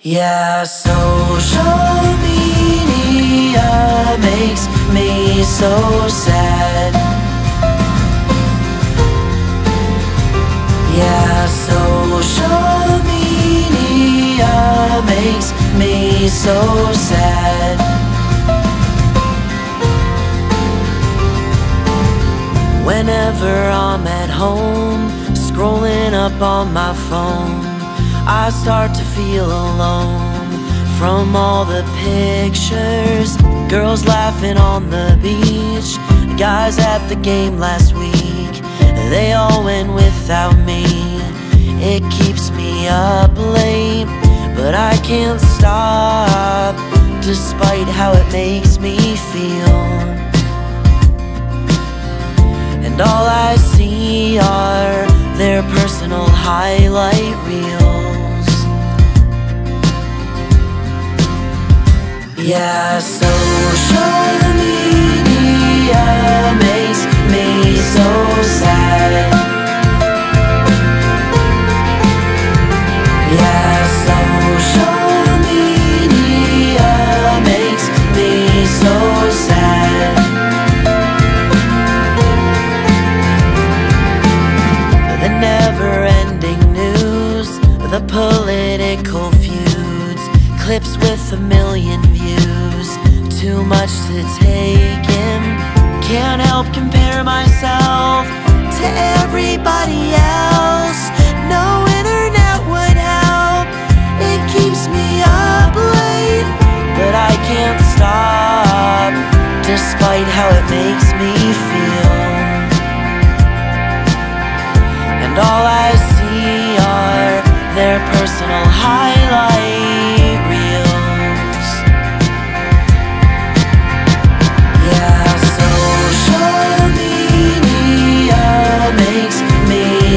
Yeah, social media makes me so sad. Yeah, social media makes me so sad. Whenever I'm at home, scrolling up on my phone, I start to feel alone from all the pictures. Girls laughing on the beach, guys at the game last week, they all went without me. It keeps me up late, but I can't stop, despite how it makes me feel. And all I see are their personal highlight reels Yeah, social media makes me so sad With a million views. Too much to take in. Can't help compare myself To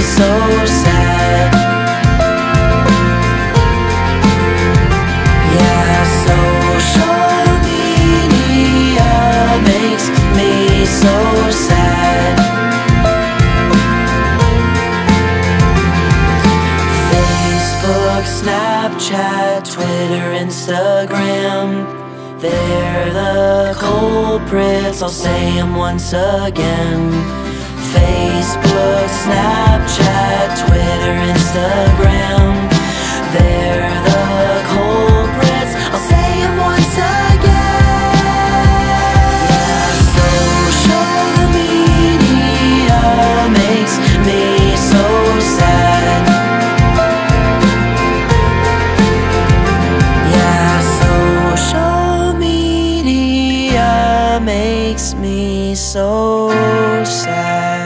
so sad. Yeah, social media makes me so sad. Facebook, Snapchat, Twitter, Instagram They're the culprits, I'll say them once again Facebook, Snapchat, Twitter, Instagram. They're the culprits, I'll say them once again. Yeah, social media makes me so sad Yeah, social media makes me so sad.